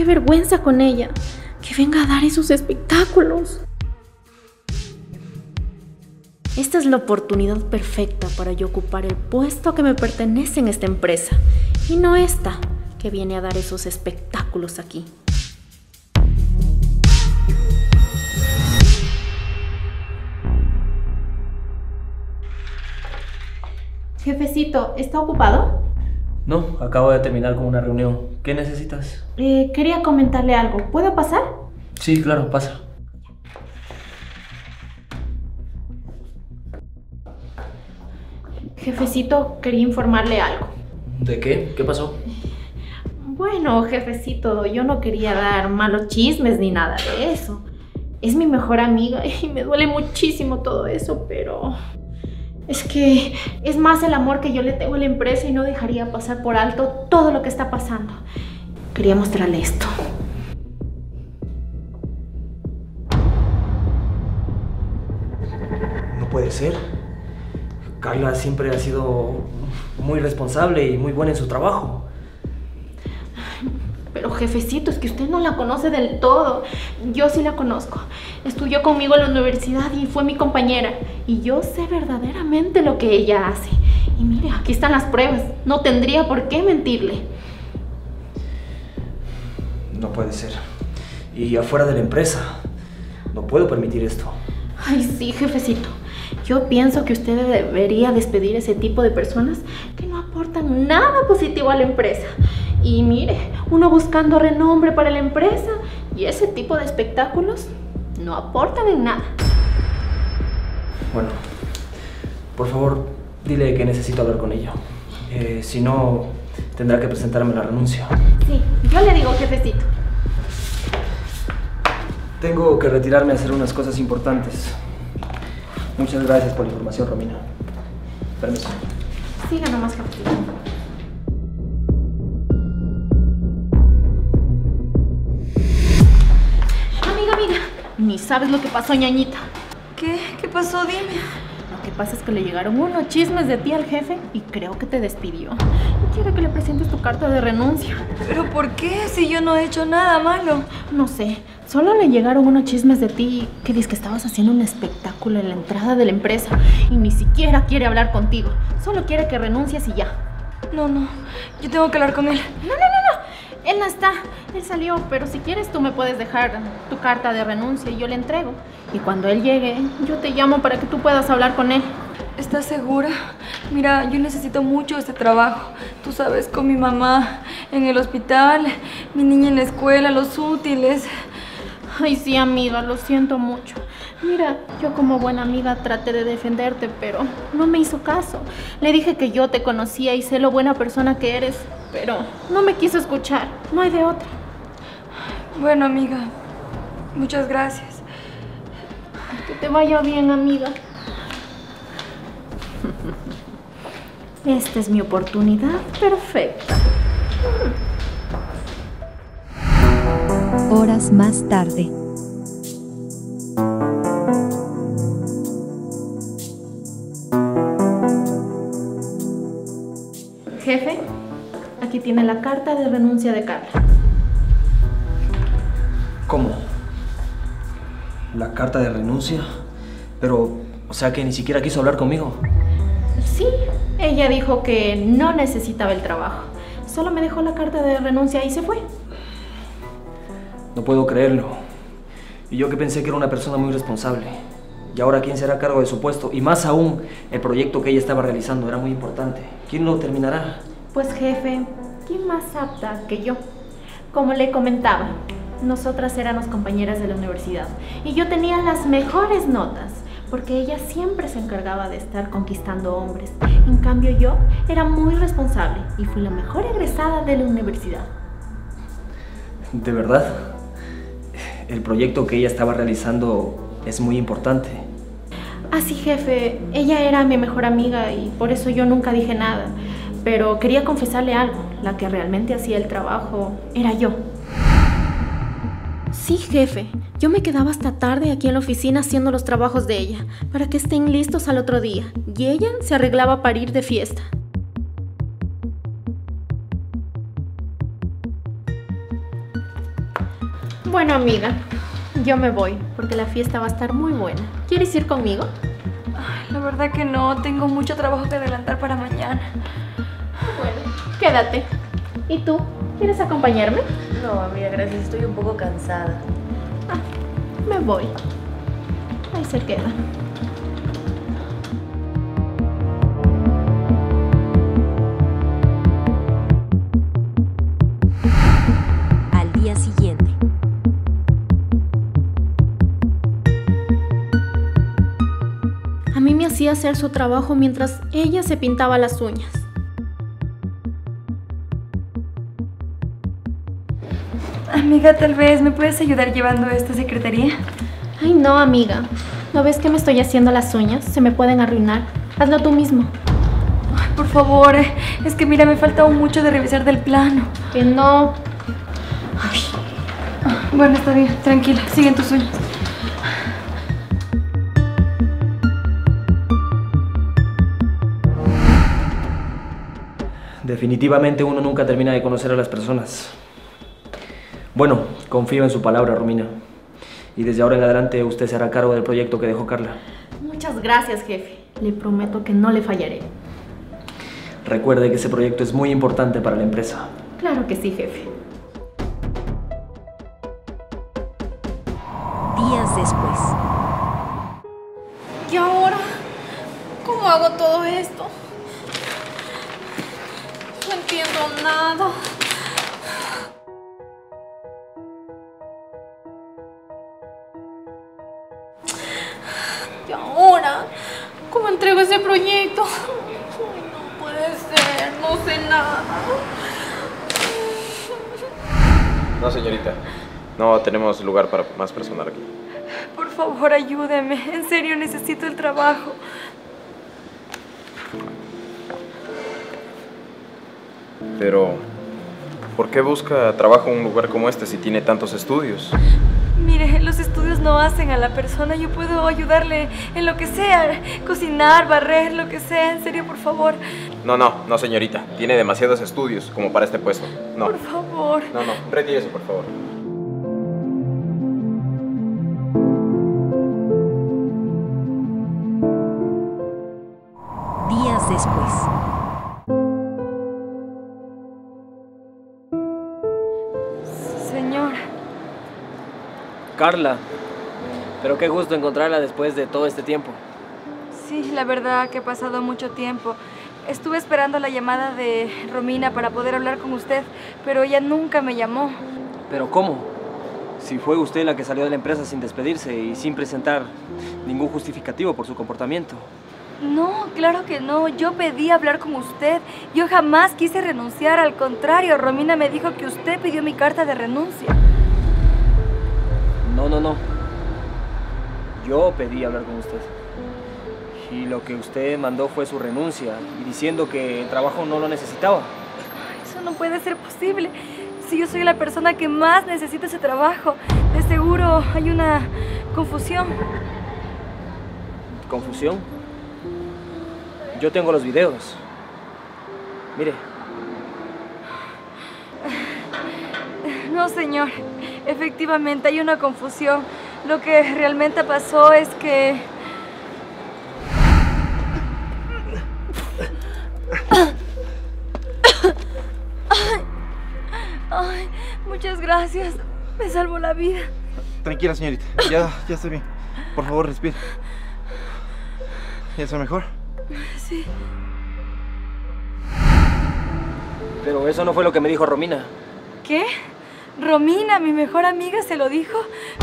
qué vergüenza con ella. Que venga a dar esos espectáculos. Esta es la oportunidad perfecta para yo ocupar el puesto que me pertenece en esta empresa. Y no esta, que viene a dar esos espectáculos aquí. Jefecito, ¿está ocupado? No, acabo de terminar con una reunión. ¿Qué necesitas? Eh, quería comentarle algo. ¿Puedo pasar? Sí, claro, pasa. Jefecito, quería informarle algo. ¿De qué? ¿Qué pasó? Bueno, jefecito, yo no quería dar malos chismes ni nada de eso. Es mi mejor amiga y me duele muchísimo todo eso, pero es que es más el amor que yo le tengo a la empresa y no dejaría pasar por alto todo lo que está pasando. Quería mostrarle esto. No puede ser. Carla siempre ha sido muy responsable y muy buena en su trabajo. Pero jefecito, es que usted no la conoce del todo. Yo sí la conozco. Estudió conmigo en la universidad y fue mi compañera. Y yo sé verdaderamente lo que ella hace. Y mire, aquí están las pruebas. No tendría por qué mentirle. No puede ser. Y afuera de la empresa. No puedo permitir esto. Ay, sí, jefecito. Yo pienso que usted debería despedir a ese tipo de personas que no aportan nada positivo a la empresa. Y mire, uno buscando renombre para la empresa y ese tipo de espectáculos no aportan en nada. Bueno, por favor, dile que necesito hablar con ella. Eh, si no, tendrá que presentarme la renuncia. Sí, yo le digo, jefecito. Tengo que retirarme a hacer unas cosas importantes. Muchas gracias por la información, Romina. Permiso. Siga nomás, jefecito. Ni sabes lo que pasó, ñañita. ¿Qué? ¿Qué pasó? Dime. Lo que pasa es que le llegaron unos chismes de ti al jefe y creo que te despidió. Y quiere que le presentes tu carta de renuncia. ¿Pero por qué? Si yo no he hecho nada malo. No sé, solo le llegaron unos chismes de ti que dices que estabas haciendo un espectáculo en la entrada de la empresa y ni siquiera quiere hablar contigo. Solo quiere que renuncies y ya. No, no. Yo tengo que hablar con él. No, no, no. Él no está. Él salió, pero si quieres tú me puedes dejar tu carta de renuncia y yo le entrego. Y cuando él llegue, yo te llamo para que tú puedas hablar con él. ¿Estás segura? Mira, yo necesito mucho este trabajo. Tú sabes, con mi mamá en el hospital, mi niña en la escuela, los útiles. Ay, sí, amiga, lo siento mucho. Mira, yo como buena amiga traté de defenderte, pero no me hizo caso. Le dije que yo te conocía y sé lo buena persona que eres, pero no me quiso escuchar. No hay de otra. Bueno, amiga, muchas gracias. Que te vaya bien, amiga. Esta es mi oportunidad perfecta. Horas más tarde. Tiene la carta de renuncia de Carla. ¿Cómo? ¿La carta de renuncia? Pero, o sea que ni siquiera quiso hablar conmigo. Sí, ella dijo que no necesitaba el trabajo. Solo me dejó la carta de renuncia y se fue. No puedo creerlo. Y yo que pensé que era una persona muy responsable. Y ahora, ¿quién será a cargo de su puesto? Y más aún, el proyecto que ella estaba realizando era muy importante. ¿Quién lo terminará? Pues jefe, ¿quién más apta que yo? Como le comentaba, nosotras éramos compañeras de la universidad y yo tenía las mejores notas porque ella siempre se encargaba de estar conquistando hombres. En cambio yo era muy responsable y fui la mejor egresada de la universidad. ¿De verdad? El proyecto que ella estaba realizando es muy importante. Así jefe, ella era mi mejor amiga y por eso yo nunca dije nada. Pero quería confesarle algo, la que realmente hacía el trabajo era yo. Sí, jefe. Yo me quedaba hasta tarde aquí en la oficina haciendo los trabajos de ella, para que estén listos al otro día. Y ella se arreglaba para ir de fiesta. Bueno, amiga, yo me voy porque la fiesta va a estar muy buena. ¿Quieres ir conmigo? La verdad que no, tengo mucho trabajo que adelantar para mañana. Bueno, quédate. ¿Y tú? ¿Quieres acompañarme? No, amiga, gracias. Estoy un poco cansada. Ah, me voy. Ahí se queda. A hacer su trabajo mientras ella se pintaba las uñas. Amiga, tal vez me puedes ayudar llevando esta secretaría. Ay, no, amiga. ¿No ves que me estoy haciendo las uñas? Se me pueden arruinar. Hazlo tú mismo. Ay, por favor, eh, es que mira, me falta aún mucho de revisar del plano. Que no. Bueno, está bien, tranquila, siguen tus uñas. Definitivamente uno nunca termina de conocer a las personas. Bueno, confío en su palabra, Romina. Y desde ahora en adelante usted se hará cargo del proyecto que dejó Carla. Muchas gracias, jefe. Le prometo que no le fallaré. Recuerde que ese proyecto es muy importante para la empresa. Claro que sí, jefe. Días después. ¿Y ahora? ¿Cómo hago todo esto? Nada. ¿Y ahora? ¿Cómo entrego ese proyecto? No puede ser, no sé nada. No, señorita. No tenemos lugar para más personal aquí. Por favor, ayúdeme. En serio, necesito el trabajo. Pero, ¿por qué busca trabajo en un lugar como este si tiene tantos estudios? Mire, los estudios no hacen a la persona. Yo puedo ayudarle en lo que sea. Cocinar, barrer, lo que sea. En serio, por favor. No, no, no, señorita. Tiene demasiados estudios como para este puesto. No. Por favor. No, no. Retírese, por favor. Días después. Carla. Pero qué gusto encontrarla después de todo este tiempo. Sí, la verdad que ha pasado mucho tiempo. Estuve esperando la llamada de Romina para poder hablar con usted, pero ella nunca me llamó. ¿Pero cómo? Si fue usted la que salió de la empresa sin despedirse y sin presentar ningún justificativo por su comportamiento. No, claro que no. Yo pedí hablar con usted. Yo jamás quise renunciar. Al contrario, Romina me dijo que usted pidió mi carta de renuncia. No, no, no. Yo pedí hablar con usted. Y lo que usted mandó fue su renuncia y diciendo que el trabajo no lo necesitaba. Eso no puede ser posible. Si yo soy la persona que más necesita ese trabajo, de seguro hay una confusión. ¿Confusión? Yo tengo los videos. Mire, No, señor. Efectivamente, hay una confusión. Lo que realmente pasó es que... Ay, ay, muchas gracias. Me salvó la vida. Tranquila, señorita. Ya, ya estoy bien. Por favor, respire. ¿Ya está mejor? Sí. pero eso no fue lo que me dijo Romina. ¿Qué? Romina, mi mejor amiga, se lo dijo,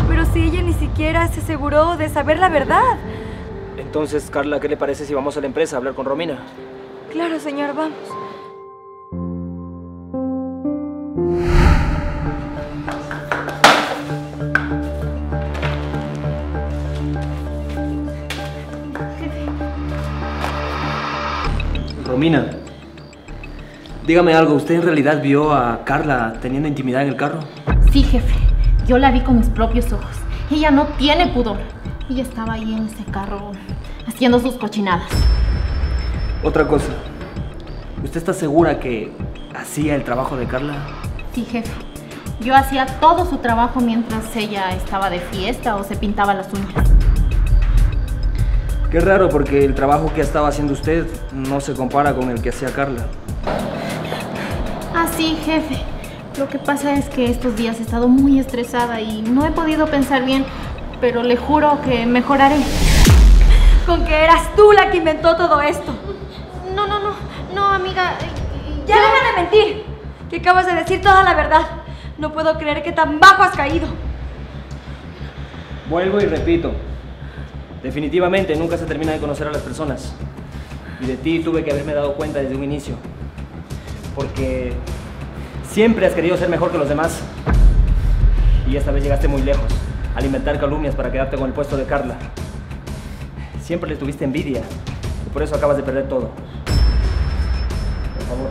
pero si ella ni siquiera se aseguró de saber la verdad. Entonces, Carla, ¿qué le parece si vamos a la empresa a hablar con Romina? Claro, señor, vamos. Romina, dígame algo, ¿usted en realidad vio a Carla teniendo intimidad en el carro? Sí, jefe. Yo la vi con mis propios ojos. Ella no tiene pudor. Ella estaba ahí en ese carro haciendo sus cochinadas. Otra cosa, ¿usted está segura que hacía el trabajo de Carla? Sí, jefe. Yo hacía todo su trabajo mientras ella estaba de fiesta o se pintaba las uñas. Qué raro porque el trabajo que estaba haciendo usted no se compara con el que hacía Carla. Ah, sí, jefe. Lo que pasa es que estos días he estado muy estresada y no he podido pensar bien, pero le juro que mejoraré. Con que eras tú la que inventó todo esto. No, no, no, no, amiga. Ya deja de mentir. Que acabas de decir toda la verdad. No puedo creer que tan bajo has caído. Vuelvo y repito. Definitivamente nunca se termina de conocer a las personas. Y de ti tuve que haberme dado cuenta desde un inicio. Porque siempre has querido ser mejor que los demás. Y esta vez llegaste muy lejos, al inventar calumnias para quedarte con el puesto de Carla. Siempre le tuviste envidia. Y por eso acabas de perder todo. Por favor,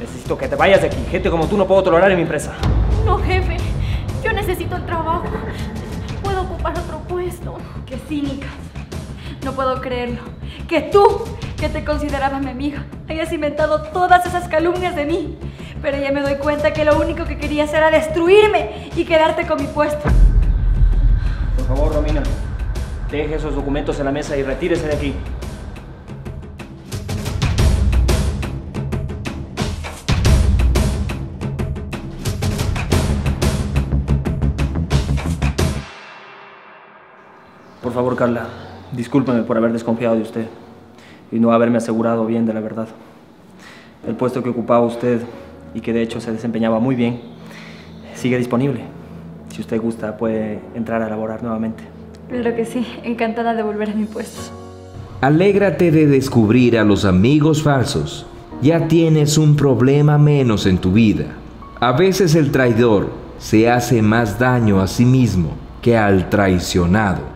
necesito que te vayas de aquí. Gente como tú no puedo tolerar en mi empresa. No, jefe. Yo necesito el trabajo. Puedo ocupar otro puesto. Qué cínica. No puedo creerlo. Que tú, que te considerabas mi amiga, hayas inventado todas esas calumnias de mí. Pero ya me doy cuenta que lo único que querías era destruirme y quedarte con mi puesto. Por favor, Romina, deje esos documentos en la mesa y retírese de aquí. Por favor, Carla, discúlpeme por haber desconfiado de usted y no haberme asegurado bien de la verdad. El puesto que ocupaba usted y que de hecho se desempeñaba muy bien sigue disponible. Si usted gusta, puede entrar a laborar nuevamente. Claro que sí, encantada de volver a mi puesto. Alégrate de descubrir a los amigos falsos. Ya tienes un problema menos en tu vida. A veces el traidor se hace más daño a sí mismo que al traicionado.